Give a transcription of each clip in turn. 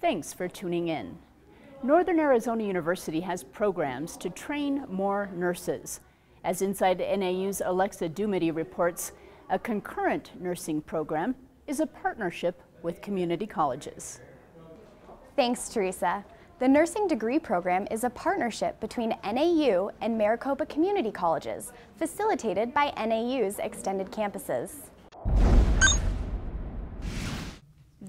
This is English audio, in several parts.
Thanks for tuning in. Northern Arizona University has programs to train more nurses. As Inside NAU's Alexa Dumity reports, a concurrent nursing program is a partnership with community colleges. Thanks, Teresa. The nursing degree program is a partnership between NAU and Maricopa Community Colleges, facilitated by NAU's extended campuses.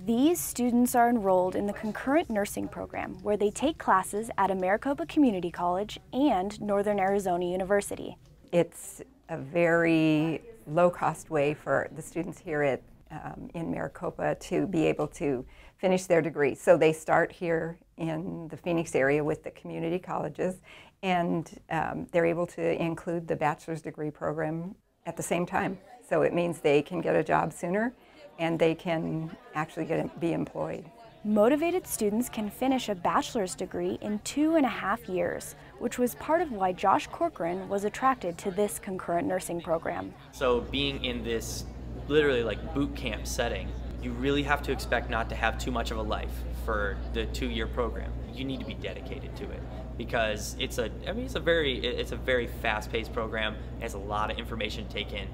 These students are enrolled in the concurrent nursing program where they take classes at Maricopa Community College and Northern Arizona University. It's a very low-cost way for the students here at um, in Maricopa to be able to finish their degree. So they start here in the Phoenix area with the community colleges, and um, they're able to include the bachelor's degree program at the same time. So it means they can get a job sooner and they can actually get be employed. Motivated students can finish a bachelor's degree in two and a half years, which was part of why Josh Corcoran was attracted to this concurrent nursing program. So being in this literally like boot camp setting, you really have to expect not to have too much of a life for the two-year program. You need to be dedicated to it because it's a I mean it's a very it's a very fast-paced program. It has a lot of information to take in,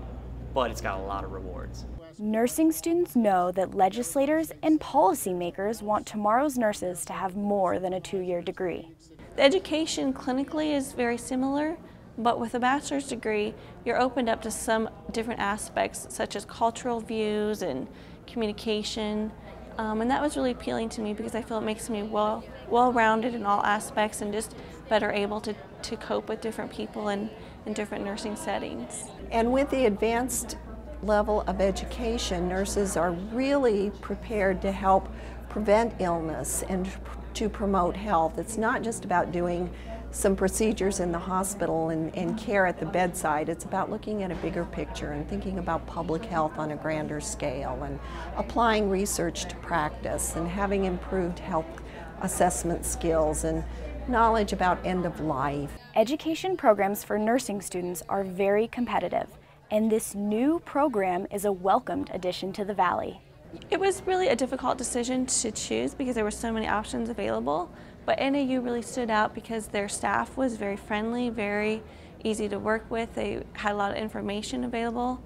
but it's got a lot of rewards. Nursing students know that legislators and policymakers want tomorrow's nurses to have more than a two-year degree. The education clinically is very similar, but with a bachelor's degree, you're opened up to some different aspects such as cultural views and communication. Um, and that was really appealing to me because I feel it makes me well, well-rounded in all aspects and just better able to, to cope with different people and in different nursing settings. And with the advanced level of education, nurses are really prepared to help prevent illness and to promote health. It's not just about doing some procedures in the hospital and, and, care at the bedside. It's about looking at a bigger picture and thinking about public health on a grander scale and applying research to practice and having improved health assessment skills and knowledge about end of life. Education programs for nursing students are very competitive and this new program is a welcomed addition to the Valley. It was really a difficult decision to choose because there were so many options available, but NAU really stood out because their staff was very friendly, very easy to work with. They had a lot of information available.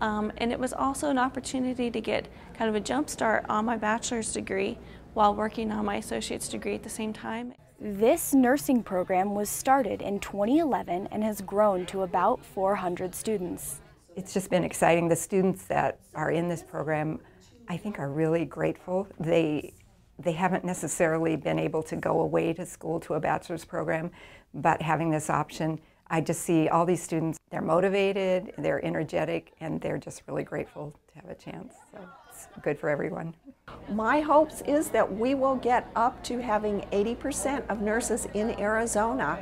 Um, and it was also an opportunity to get kind of a jump start on my bachelor's degree while working on my associate's degree at the same time. This nursing program was started in 2011 and has grown to about 400 students. It's just been exciting. The students that are in this program, I think, are really grateful. They they haven't necessarily been able to go away to school to a bachelor's program, but having this option, I just see all these students, they're motivated, they're energetic, and they're just really grateful to have a chance. So it's good for everyone. My hopes is that we will get up to having 80% of nurses in Arizona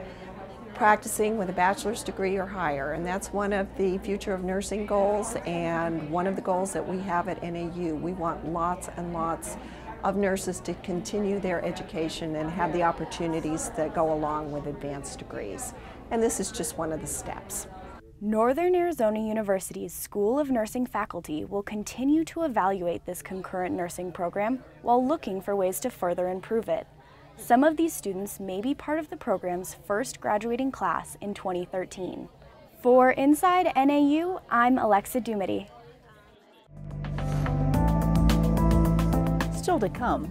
practicing with a bachelor's degree or higher, and that's one of the future of nursing goals and one of the goals that we have at NAU. We want lots and lots of nurses to continue their education and have the opportunities that go along with advanced degrees. And this is just one of the steps. Northern Arizona University's School of Nursing faculty will continue to evaluate this concurrent nursing program while looking for ways to further improve it. Some of these students may be part of the program's first graduating class in 2013. For Inside NAU, I'm Alexa Dumity. Still to come,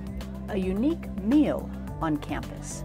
a unique meal on campus.